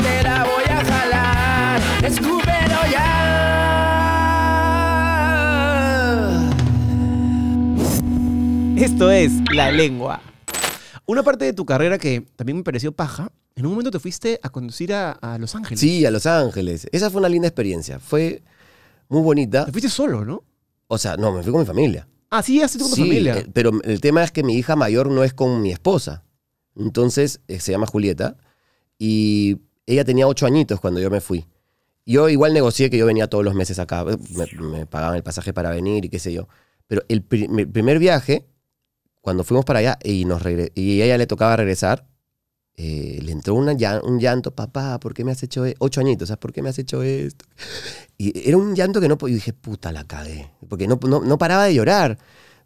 te la voy a jalar. Escúpelo ya. Esto es La Lengua. Una parte de tu carrera que también me pareció paja, en un momento te fuiste a conducir a, a Los Ángeles. Sí, a Los Ángeles. Esa fue una linda experiencia. Fue muy bonita. Te fuiste solo, ¿no? O sea, no, me fui con mi familia. Ah, sí, has ido con tu Sí, familia. eh, pero el tema es que mi hija mayor no es con mi esposa. Entonces, eh, se llama Julieta. Y ella tenía ocho añitos cuando yo me fui. Yo igual negocié que yo venía todos los meses acá. Me, me pagaban el pasaje para venir y qué sé yo. Pero el primer viaje, cuando fuimos para allá y, nos y a ella le tocaba regresar, eh, le entró un llanto, papá, ¿por qué me has hecho e-?" Ocho añitos, ¿sabes por qué me has hecho esto? Y era un llanto que no podía. Y dije, puta, la cagué. Porque no, no, no paraba de llorar.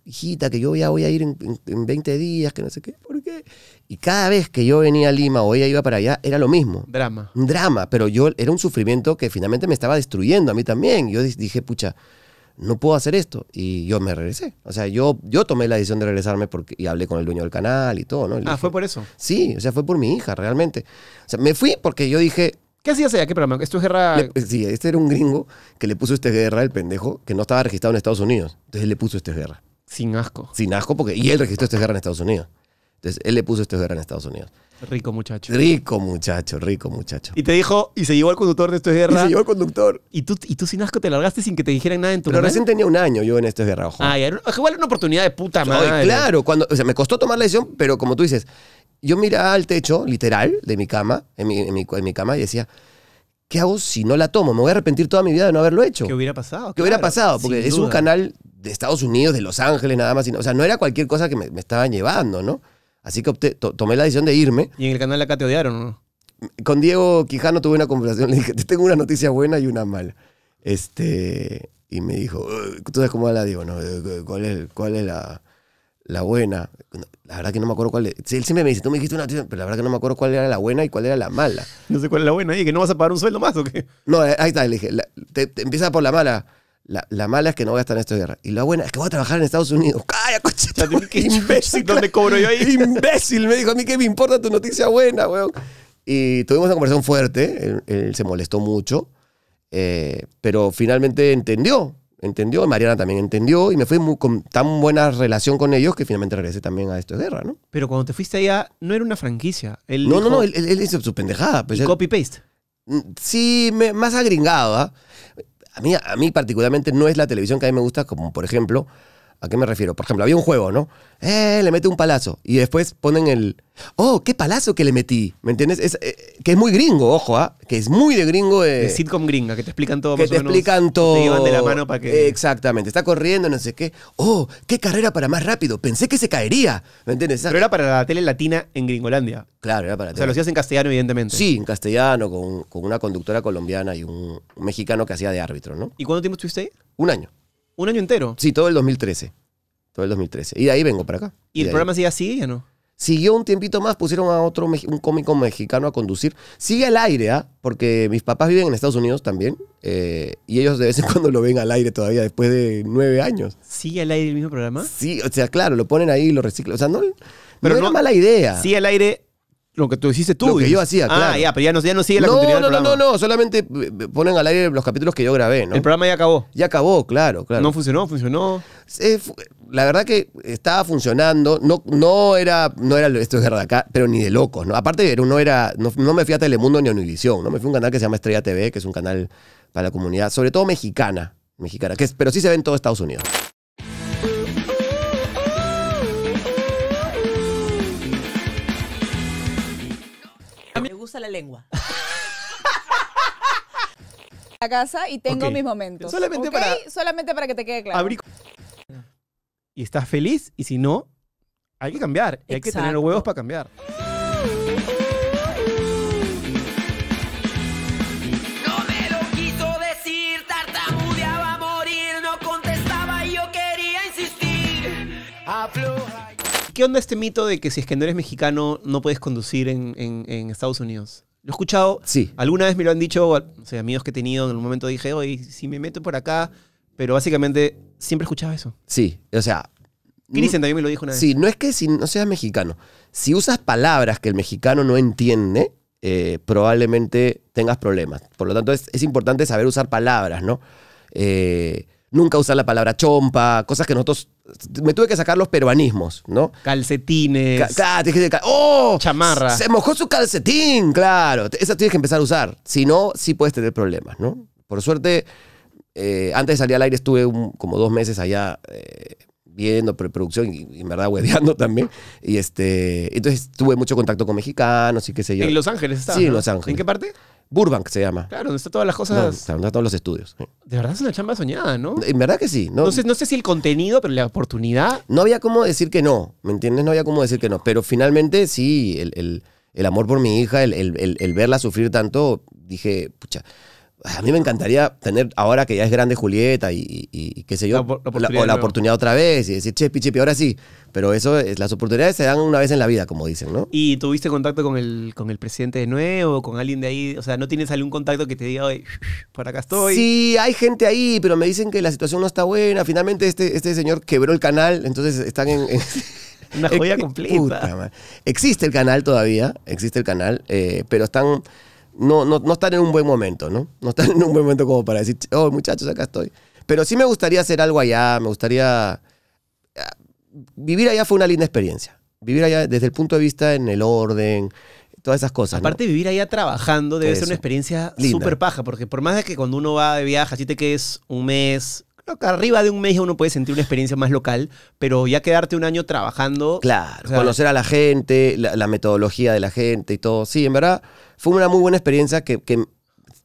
Hijita, que yo ya voy a ir en, en- en 20 días, que no sé qué, ¿por qué? Y cada vez que yo venía a Lima o ella iba para allá, era lo mismo. Drama. Un drama, pero yo era un sufrimiento que finalmente me estaba destruyendo a mí también. Yo di- dije, pucha, no puedo hacer esto. Y yo me regresé. O sea, yo, yo tomé la decisión de regresarme porque, y hablé con el dueño del canal y todo, ¿no? Ah, dije, fue por eso. Sí, o sea, fue por mi hija, realmente. O sea, me fui porque yo dije, ¿Qué hacías allá? ¿Qué programa? ¿Esto es guerra? le- sí, este era un gringo que le puso este guerra, el pendejo, que no estaba registrado en Estados Unidos. Entonces él le puso este guerra. Sin asco. Sin asco, porque. Y él registró este guerra en Estados Unidos. Entonces él le puso este guerra en Estados Unidos. Rico muchacho. Rico muchacho, rico muchacho. Y te dijo, y se llevó al conductor de esto es Y guerra. se llevó el conductor. Y tú, y tú sin asco te largaste sin que te dijeran nada en tu Pero canal? recién tenía un año yo en este guerra, ojo. Ah, ya, era- igual era una oportunidad de puta madre. claro, cuando, o sea, me costó tomar la decisión, pero como tú dices, yo miraba al techo, literal, de mi cama, en mi, en mi- en mi cama, y decía, ¿qué hago si no la tomo? Me voy a arrepentir toda mi vida de no haberlo hecho. ¿Qué hubiera pasado? ¿Qué hubiera pasado? Porque es un canal de Estados Unidos, de Los Ángeles, nada más. o sea, no era cualquier cosa que me, me estaban llevando, ¿no? Así que opté- to- tomé la decisión de irme. Y en el canal acá te odiaron, ¿no? Con Diego Quijano tuve una conversación. Le dije, te tengo una noticia buena y una mala. Este, y me dijo, "Eh, ¿tú sabes cómo la digo? No, eh, ¿cuál es, cuál es la, la buena? La verdad que no me acuerdo cuál es. Él siempre me dice, tú me dijiste una noticia, pero la verdad que no me acuerdo cuál era la buena y cuál era la mala. No sé cuál es la buena. ¿Y que no vas a pagar un sueldo más o qué? No, eh, ahí está, le dije, la- te, te empieza por la mala. La, la mala es que no voy a estar en esta guerra. Y la buena es que voy a trabajar en Estados Unidos. ¡Calla, cochita! ¿Qué imbécil? ¿Dónde cobro yo ahí? ¡Imbécil! Me dijo, a mí qué me importa tu noticia buena, weón. Y tuvimos una conversación fuerte. Él, él se molestó mucho. eh, pero finalmente entendió. Entendió. Mariana también entendió. Y me fui muy- con tan buena relación con ellos que finalmente regresé también a esto de guerra, ¿no? Pero cuando te fuiste allá, no era una franquicia. Él No, no, dijo, no. Él, él- él hizo su pendejada. Pues, Copy-paste. Mm, Sí, me- más agringado. ¿ah? A, mí, a mí particularmente no es la televisión que a mí me gusta, como por ejemplo, ¿a qué me refiero? Por ejemplo, había un juego, ¿no? Eh, le mete un palazo. Y después ponen el, oh, qué palazo que le metí. ¿Me entiendes? Es, eh, que es muy gringo, ojo, ¿ah? Que es muy de gringo. eh, De sitcom gringa, que te explican todo que más o te menos, explican todo. Te llevan de la mano para que... Exactamente. Está corriendo, no sé qué. Oh, qué carrera para más rápido. Pensé que se caería. ¿Me entiendes? Pero era para la tele latina en Gringolandia. Claro, era para O sea, lo hacías en castellano, evidentemente. Sí, en castellano, con, con una conductora colombiana y un, un mexicano que hacía de árbitro, ¿no? ¿Y cuánto tiempo estuviste ahí? Un año. Un año entero. Sí, todo el 2013. Todo el 2013. Y de ahí vengo para acá. ¿Y el programa sigue así ya no? Siguió un tiempito más, pusieron a otro, un cómico mexicano a conducir. Sigue al aire, ¿ah? Porque mis papás viven en Estados Unidos también. eh, y ellos de vez en cuando lo ven al aire todavía después de nueve años. ¿Sigue al aire el mismo programa? Sí, o sea, claro, lo ponen ahí y lo reciclan. O sea, no, Pero no era no- mala idea. Sigue al aire lo que tú hiciste tú. Lo que yo hacía, Ah, claro. ya, pero ya no, ya no sigue la no, continuidad no, del no, programa. no, no, solamente eh, ponen al aire los capítulos que yo grabé, ¿no? El programa ya acabó. Ya acabó, claro, claro. No funcionó, funcionó. Eh, fu- la verdad que estaba funcionando. No, no era, no era esto es de acá, pero ni de locos, ¿no? Aparte, no, era, no, no me fui a Telemundo ni a Univisión, ¿no? Me fui a un canal que se llama Estrella TV, que es un canal para la comunidad, sobre todo mexicana. Mexicana, que es, pero sí se ve en todo Estados Unidos. Gusta la lengua. a casa y tengo Ok. mis momentos. Solamente ¿ok? para- Solamente para que te quede claro. Abrí- Y estás feliz, y si no, hay que cambiar. Y hay que tener Exacto. huevos para cambiar. ¿Qué onda este mito de que si es que no eres mexicano no puedes conducir en, en- en Estados Unidos? Lo he escuchado, Sí. alguna vez me lo han dicho, o sea, amigos que he tenido, en un momento dije, oye, si me meto por acá, pero básicamente siempre escuchaba eso. Sí, o sea. Kristen también me lo dijo una vez. Sí, no es que si no seas mexicano. Si usas palabras que el mexicano no entiende, eh, probablemente tengas problemas. Por lo tanto, es, es importante saber usar palabras, ¿no? Eh, nunca usar la palabra chompa, cosas que nosotros... Me tuve que sacar los peruanismos, ¿no? Calcetines. Ca- claro, tienes que decir, ¡Oh! Chamarra. Se mojó su calcetín, claro. Esa tienes que empezar a usar. Si no, sí puedes tener problemas, ¿no? Por suerte, eh, antes de salir al aire estuve un- como dos meses allá eh, viendo preproducción y, y en verdad hueveando también. Y este, entonces tuve mucho contacto con mexicanos y qué sé yo. En Los Ángeles estabas, Sí, en. Los Ángeles. ¿En qué parte? Burbank se llama. Claro, donde están todas las No, cosas. claro, no todos los estudios. De verdad es una chamba soñada, ¿no? En verdad que sí. No, No sé, no sé si el contenido, pero la oportunidad. no había cómo decir que no, ¿me entiendes? No había cómo decir que no. Pero finalmente sí, el, el- el amor por mi hija, el- el verla sufrir tanto, dije, pucha, a mí me encantaría tener, ahora que ya es grande Julieta y, y- y qué sé yo, La opor- la la, oportunidad o la oportunidad otra vez y decir, chepi, chepi, ahora sí. Pero eso, es, las oportunidades se dan una vez en la vida, como dicen, ¿no? ¿Y tuviste contacto con el, con el presidente de nuevo, con alguien de ahí? O sea, ¿no tienes algún contacto que te diga, oye, por acá estoy? Sí, hay gente ahí, pero me dicen que la situación no está buena. Finalmente este, este señor quebró el canal, entonces están en... en- Una joya completa. puta existe el canal todavía, existe el canal, eh, pero están... No, no, no están en un buen momento, ¿no? No están en un buen momento como para decir, oh, muchachos, acá estoy. Pero sí me gustaría hacer algo allá, me gustaría... ah, Vivir allá fue una linda experiencia. Vivir allá desde el punto de vista en el orden, todas esas cosas. Aparte de vivir allá trabajando debe ser una experiencia súper paja, porque por más de que cuando uno va de viaje, así te quedes un mes, creo que arriba de un mes ya uno puede sentir una experiencia más local, pero ya quedarte un año trabajando... Claro, O sea, conocer a la gente, la, la metodología de la gente y todo. Sí, en verdad fue una muy buena experiencia que, que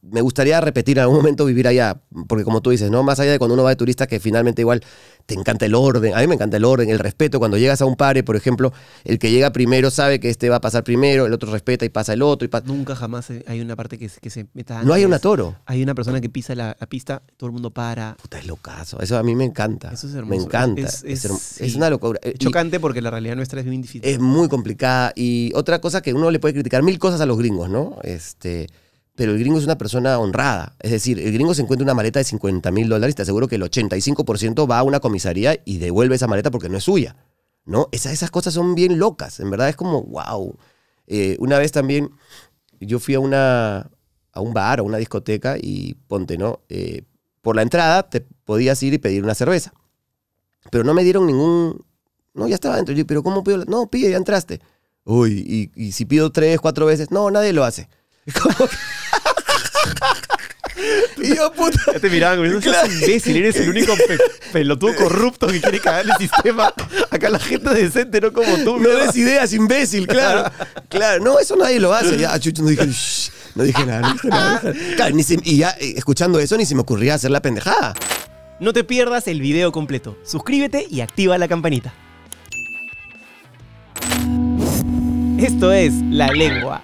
me gustaría repetir en algún momento vivir allá. Porque como tú dices, ¿no? Más allá de cuando uno va de turista, que finalmente igual te encanta el orden. A mí me encanta el orden, el respeto. Cuando llegas a un pare, por ejemplo, el que llega primero sabe que este va a pasar primero, el otro respeta y pasa el otro. Y Nunca jamás hay una parte que, se- que se meta no hay antes. una toro. Hay una persona que pisa la, la pista, todo el mundo para. Puta, es locazo. Eso a mí me encanta. Eso es hermoso. Me encanta. Es- Es, es- hermo- sí. es una locura. Y- Chocante porque la realidad nuestra es bien difícil. es muy complicada. Y otra cosa que uno le puede criticar mil cosas a los gringos, ¿no? Este, pero el gringo es una persona honrada. Es decir, el gringo se encuentra una maleta de 50 mil dólares, te aseguro que el 85% va a una comisaría y devuelve esa maleta porque no es suya. ¿No? Esa- esas cosas son bien locas. En verdad es como, wow. Eh, una vez también yo fui a una a un bar, a una discoteca y ponte, ¿no? Eh, por la entrada te podías ir y pedir una cerveza. Pero no me dieron ningún... No, ya estaba dentro. Yo, pero ¿cómo pido? la- No, pide, ya entraste. Uy, y, y si pido tres, cuatro veces, no, nadie lo hace. Como que- y yo, puta. Ya te miraban como diciendo, "Sos imbécil, eres el único pe- pelotudo corrupto que quiere cagar el sistema. Acá la gente decente, no como tú. No mierda". des ideas, imbécil, claro. Claro, no, eso nadie lo hace. Ya, chucho, no dije, "Shh", no dije nada, no dije nada. Claro, ni se- y ya eh, escuchando eso ni se me ocurría hacer la pendejada. No te pierdas el video completo. Suscríbete y activa la campanita. Esto es La Lengua.